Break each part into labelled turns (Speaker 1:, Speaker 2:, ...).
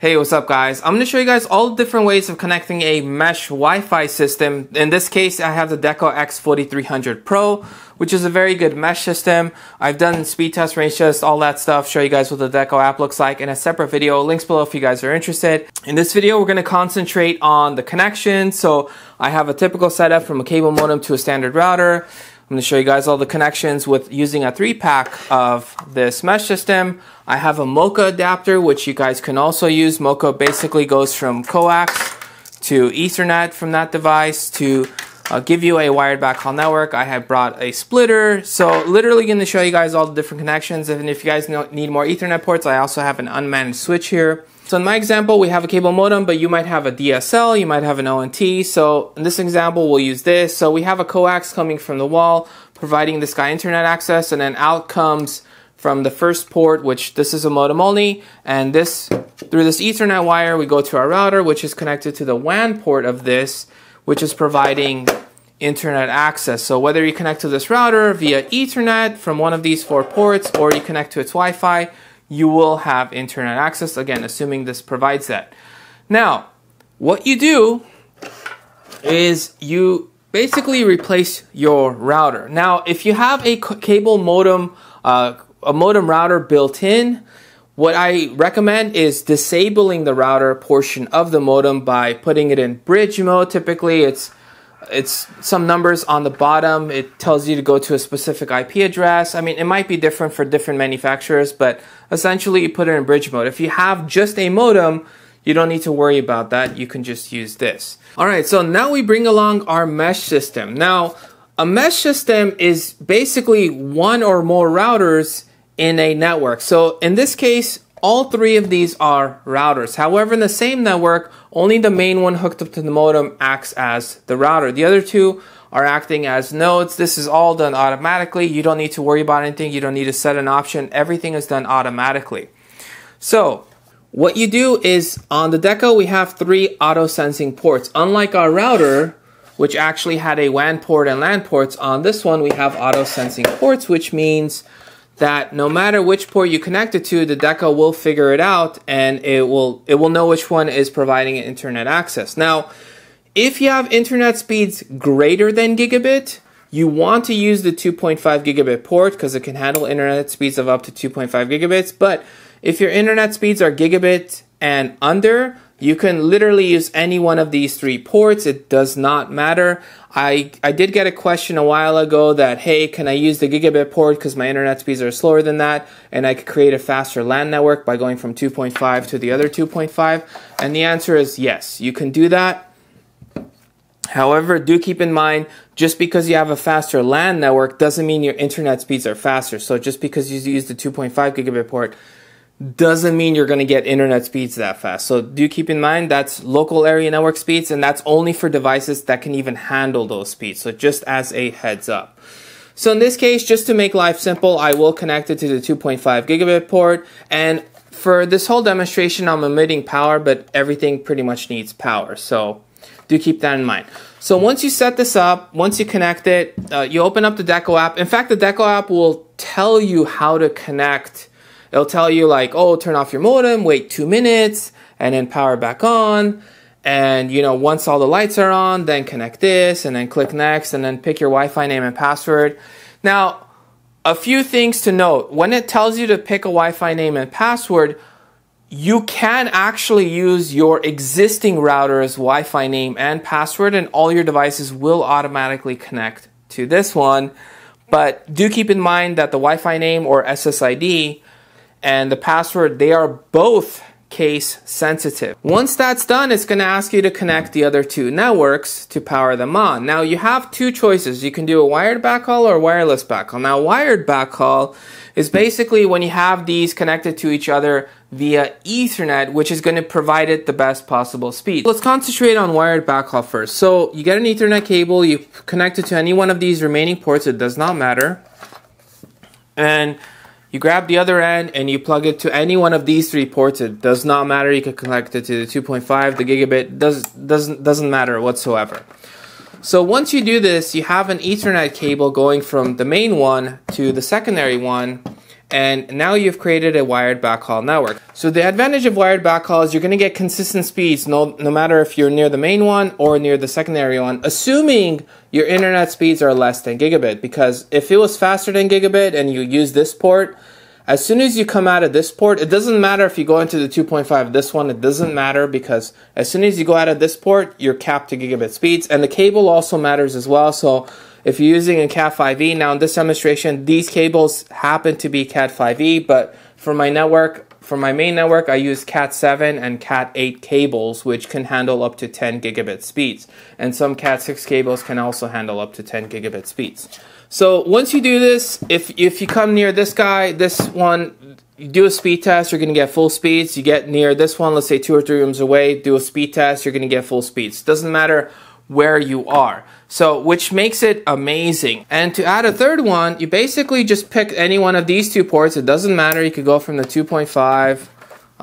Speaker 1: Hey, what's up guys? I'm going to show you guys all the different ways of connecting a mesh Wi-Fi system. In this case, I have the Deco X4300 Pro, which is a very good mesh system. I've done speed test, range test, all that stuff, show you guys what the Deco app looks like in a separate video. Links below if you guys are interested. In this video, we're going to concentrate on the connection. So I have a typical setup from a cable modem to a standard router. I'm going to show you guys all the connections with using a three pack of this mesh system. I have a MoCA adapter, which you guys can also use. MoCA basically goes from coax to Ethernet from that device to uh, give you a wired backhaul network. I have brought a splitter. So literally going to show you guys all the different connections. And if you guys need more Ethernet ports, I also have an unmanaged switch here. So in my example, we have a cable modem, but you might have a DSL, you might have an LNT. So in this example, we'll use this. So we have a coax coming from the wall, providing this guy internet access, and then out comes from the first port, which this is a modem only, and this through this Ethernet wire, we go to our router, which is connected to the WAN port of this, which is providing internet access. So whether you connect to this router via Ethernet from one of these four ports, or you connect to its Wi-Fi, you will have internet access, again, assuming this provides that. Now, what you do is you basically replace your router. Now, if you have a cable modem, uh, a modem router built in, what I recommend is disabling the router portion of the modem by putting it in bridge mode. Typically, it's it's some numbers on the bottom. It tells you to go to a specific IP address. I mean, it might be different for different manufacturers, but essentially you put it in bridge mode. If you have just a modem, you don't need to worry about that. You can just use this. All right, so now we bring along our mesh system. Now, a mesh system is basically one or more routers in a network. So in this case, all three of these are routers. However, in the same network, only the main one hooked up to the modem acts as the router. The other two are acting as nodes. This is all done automatically. You don't need to worry about anything. You don't need to set an option. Everything is done automatically. So what you do is on the Deco, we have three auto sensing ports. Unlike our router, which actually had a WAN port and LAN ports, on this one we have auto sensing ports, which means that no matter which port you connect it to, the Deco will figure it out and it will it will know which one is providing internet access. Now, if you have internet speeds greater than gigabit, you want to use the 2.5 gigabit port because it can handle internet speeds of up to 2.5 gigabits. But if your internet speeds are gigabit and under, you can literally use any one of these three ports. It does not matter. I, I did get a question a while ago that, hey, can I use the gigabit port because my internet speeds are slower than that and I could create a faster LAN network by going from 2.5 to the other 2.5? And the answer is yes, you can do that. However, do keep in mind, just because you have a faster LAN network doesn't mean your internet speeds are faster. So just because you use the 2.5 gigabit port doesn't mean you're going to get internet speeds that fast. So do keep in mind that's local area network speeds and that's only for devices that can even handle those speeds. So just as a heads up. So in this case, just to make life simple, I will connect it to the 2.5 gigabit port. And for this whole demonstration, I'm omitting power, but everything pretty much needs power. So do keep that in mind. So once you set this up, once you connect it, uh, you open up the Deco app. In fact, the Deco app will tell you how to connect It'll tell you like, oh, turn off your modem, wait two minutes, and then power back on. And you know, once all the lights are on, then connect this, and then click next, and then pick your Wi-Fi name and password. Now, a few things to note. When it tells you to pick a Wi-Fi name and password, you can actually use your existing router's Wi-Fi name and password, and all your devices will automatically connect to this one. But do keep in mind that the Wi-Fi name or SSID and the password, they are both case sensitive. Once that's done, it's going to ask you to connect the other two networks to power them on. Now you have two choices. You can do a wired backhaul or wireless backhaul. Now wired backhaul is basically when you have these connected to each other via ethernet, which is going to provide it the best possible speed. Let's concentrate on wired backhaul first. So you get an ethernet cable, you connect it to any one of these remaining ports, it does not matter. And you grab the other end and you plug it to any one of these three ports. It does not matter. You can connect it to the 2.5, the gigabit. Does doesn't doesn't matter whatsoever. So once you do this, you have an Ethernet cable going from the main one to the secondary one, and now you've created a wired backhaul network. So the advantage of wired backhaul is you're going to get consistent speeds no, no matter if you're near the main one or near the secondary one, assuming your internet speeds are less than gigabit. Because if it was faster than gigabit and you use this port, as soon as you come out of this port, it doesn't matter if you go into the 2.5 this one, it doesn't matter because as soon as you go out of this port, you're capped to gigabit speeds. And the cable also matters as well. So if you're using a Cat5e, now in this demonstration, these cables happen to be Cat5e, but for my network, for my main network, I use Cat7 and Cat8 cables, which can handle up to 10 gigabit speeds. And some Cat6 cables can also handle up to 10 gigabit speeds. So once you do this, if, if you come near this guy, this one, you do a speed test, you're going to get full speeds. You get near this one, let's say two or three rooms away, do a speed test, you're going to get full speeds. Doesn't matter where you are. So, which makes it amazing. And to add a third one, you basically just pick any one of these two ports. It doesn't matter. You could go from the 2.5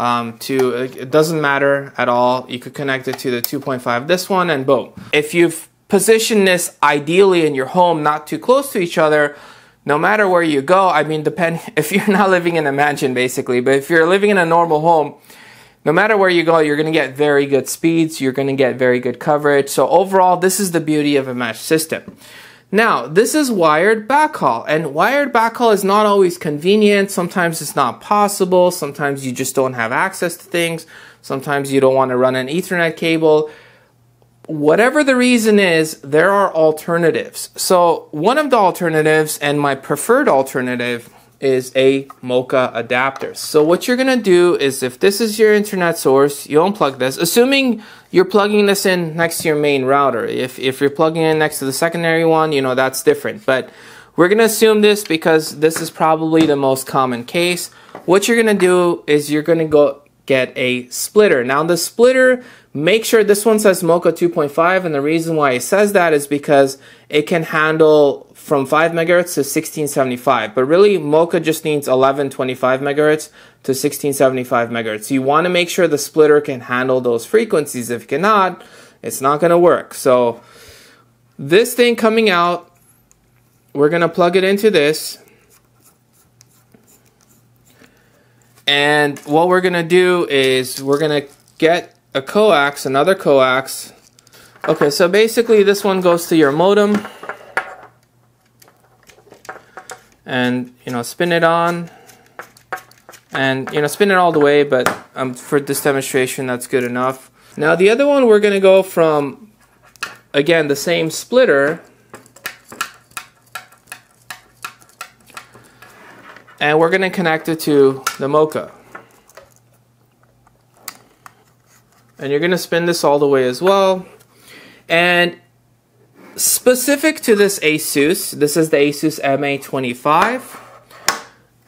Speaker 1: um, to, it doesn't matter at all. You could connect it to the 2.5, this one, and boom. If you've positioned this ideally in your home, not too close to each other, no matter where you go, I mean, depend if you're not living in a mansion basically, but if you're living in a normal home, no matter where you go, you're going to get very good speeds, you're going to get very good coverage. So overall, this is the beauty of a mesh system. Now, this is wired backhaul, and wired backhaul is not always convenient. Sometimes it's not possible. Sometimes you just don't have access to things. Sometimes you don't want to run an Ethernet cable. Whatever the reason is, there are alternatives. So, one of the alternatives, and my preferred alternative, is a MoCA adapter. So what you're going to do is if this is your internet source, you unplug this, assuming you're plugging this in next to your main router. If, if you're plugging in next to the secondary one, you know, that's different. But we're going to assume this because this is probably the most common case. What you're going to do is you're going to go get a splitter. Now the splitter, make sure this one says MoCA 2.5 and the reason why it says that is because it can handle from 5 megahertz to 1675. But really MoCA just needs 1125 megahertz to 1675 megahertz. You want to make sure the splitter can handle those frequencies. If it cannot, it's not going to work. So this thing coming out, we're going to plug it into this And what we're gonna do is we're gonna get a coax, another coax. Okay, so basically this one goes to your modem. And, you know, spin it on. And, you know, spin it all the way, but um, for this demonstration, that's good enough. Now the other one, we're gonna go from, again, the same splitter and we're going to connect it to the MoCA. And you're going to spin this all the way as well. And specific to this ASUS, this is the ASUS MA25.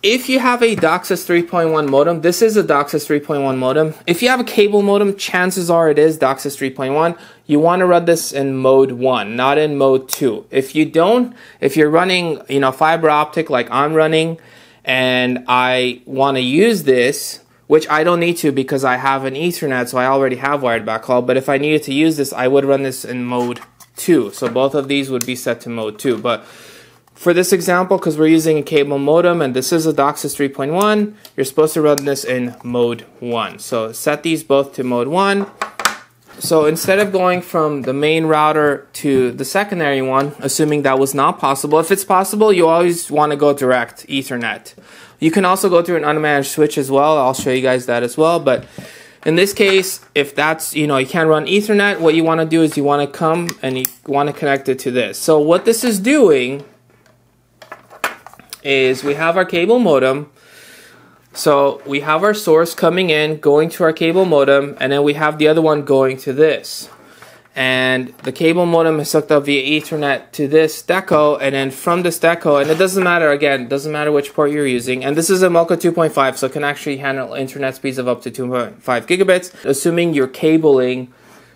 Speaker 1: If you have a DOCSIS 3.1 modem, this is a DOCSIS 3.1 modem. If you have a cable modem, chances are it is DOCSIS 3.1. You want to run this in mode 1, not in mode 2. If you don't, if you're running, you know, fiber optic like I'm running, and I want to use this, which I don't need to because I have an Ethernet, so I already have wired backhaul. But if I needed to use this, I would run this in mode 2. So both of these would be set to mode 2. But for this example, because we're using a cable modem and this is a DOCSIS 3.1, you're supposed to run this in mode 1. So set these both to mode 1. So instead of going from the main router to the secondary one, assuming that was not possible, if it's possible, you always want to go direct Ethernet. You can also go through an unmanaged switch as well. I'll show you guys that as well. But in this case, if that's, you know, you can't run Ethernet, what you want to do is you want to come and you want to connect it to this. So what this is doing is we have our cable modem so we have our source coming in, going to our cable modem, and then we have the other one going to this. And the cable modem is hooked up via Ethernet to this deco, and then from this deco, and it doesn't matter again, doesn't matter which port you're using. And this is a MoCA 2.5, so it can actually handle internet speeds of up to 2.5 gigabits, assuming your cabling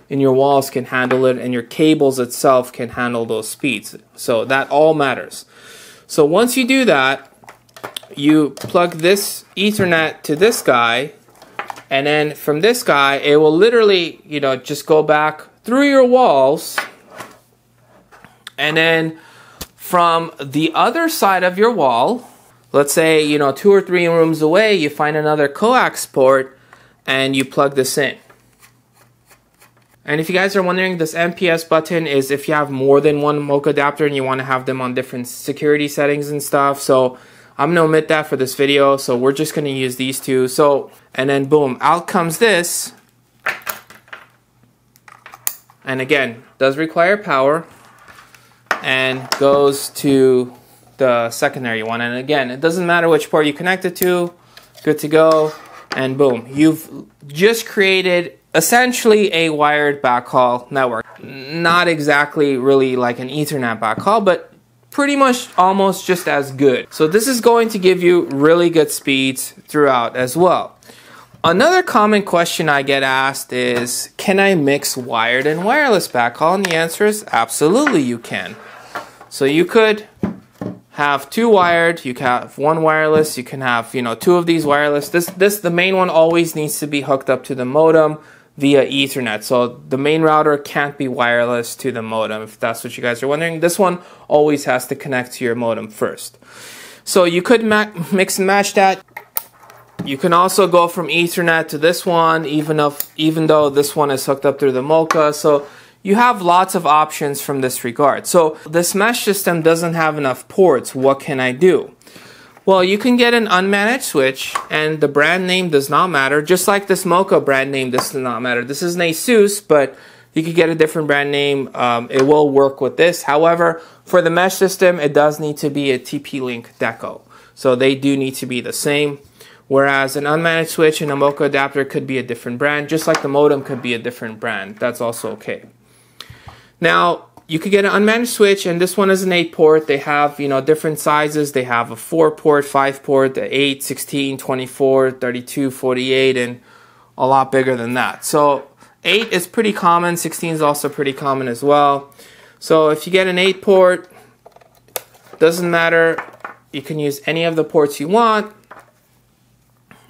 Speaker 1: in your walls can handle it, and your cables itself can handle those speeds. So that all matters. So once you do that, you plug this Ethernet to this guy, and then from this guy, it will literally, you know, just go back through your walls, and then from the other side of your wall, let's say, you know, two or three rooms away, you find another coax port and you plug this in. And if you guys are wondering, this MPS button is if you have more than one MoCA adapter and you want to have them on different security settings and stuff. So I'm to omit that for this video. So we're just to use these two. So, and then boom, out comes this. And again, does require power and goes to the secondary one. And again, it doesn't matter which port you connect it to, good to go. And boom, you've just created essentially a wired backhaul network. Not exactly really like an Ethernet backhaul, but pretty much almost just as good. So this is going to give you really good speeds throughout as well. Another common question I get asked is, can I mix wired and wireless backhaul? And the answer is absolutely you can. So you could have two wired, you can have one wireless, you can have, you know, two of these wireless. This this the main one always needs to be hooked up to the modem via Ethernet. So the main router can't be wireless to the modem if that's what you guys are wondering. This one always has to connect to your modem first. So you could mix and match that. You can also go from Ethernet to this one, even if even though this one is hooked up through the MoCA. So you have lots of options from this regard. So this mesh system doesn't have enough ports. What can I do? Well, you can get an unmanaged switch and the brand name does not matter. Just like this MoCA brand name, this does not matter. This is an ASUS, but you could get a different brand name. Um, it will work with this. However, for the mesh system, it does need to be a TP-Link Deco. So they do need to be the same. Whereas an unmanaged switch and a MoCA adapter could be a different brand, just like the modem could be a different brand. That's also okay. Now, you could get an unmanaged switch, and this one is an 8 port. They have, you know, different sizes. They have a 4 port, 5 port, the 8, 16, 24, 32, 48, and a lot bigger than that. So 8 is pretty common, 16 is also pretty common as well. So if you get an 8 port, doesn't matter. You can use any of the ports you want.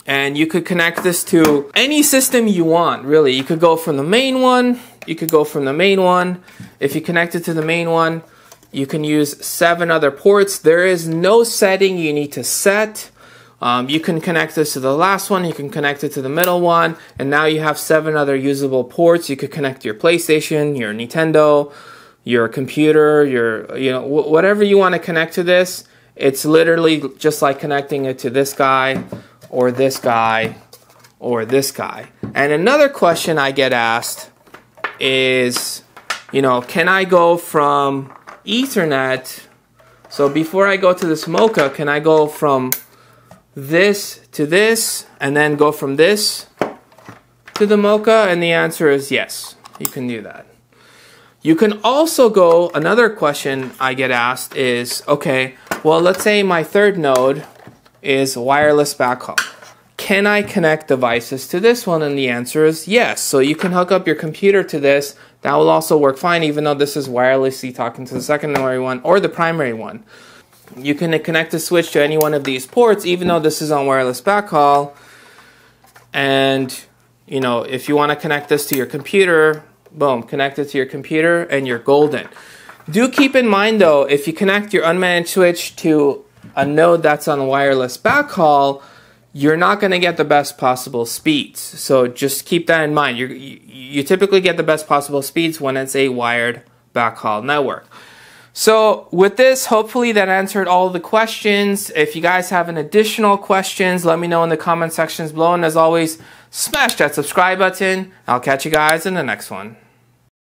Speaker 1: And you could connect this to any system you want, really. You could go from the main one you could go from the main one. If you connect it to the main one, you can use seven other ports. There is no setting you need to set. Um, you can connect this to the last one, you can connect it to the middle one, and now you have seven other usable ports. You could connect your PlayStation, your Nintendo, your computer, your, you know, whatever you want to connect to this. It's literally just like connecting it to this guy or this guy or this guy. And another question I get asked is, you know, can I go from Ethernet? So before I go to this MoCA, can I go from this to this and then go from this to the MoCA? And the answer is yes, you can do that. You can also go, another question I get asked is, okay, well, let's say my third node is wireless backhaul can I connect devices to this one? And the answer is yes. So you can hook up your computer to this. That will also work fine, even though this is wirelessly talking to the secondary one or the primary one. You can connect the switch to any one of these ports, even though this is on wireless backhaul. And, you know, if you want to connect this to your computer, boom, connect it to your computer and you're golden. Do keep in mind though, if you connect your unmanaged switch to a node that's on wireless backhaul, you're not going to get the best possible speeds. So just keep that in mind. you you typically get the best possible speeds when it's a wired backhaul network. So with this, hopefully that answered all the questions. If you guys have an additional questions, let me know in the comment sections below. And as always, smash that subscribe button. I'll catch you guys in the next one.